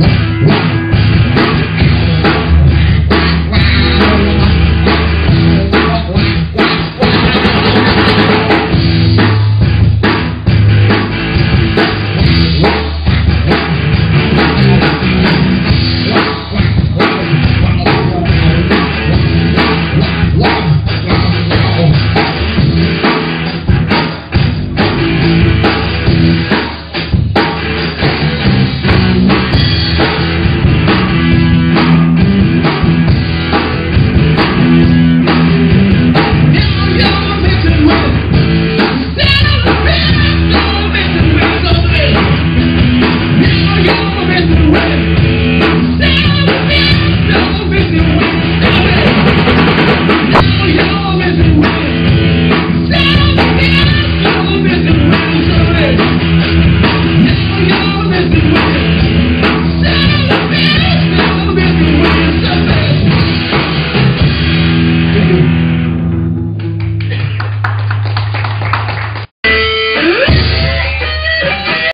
Yeah.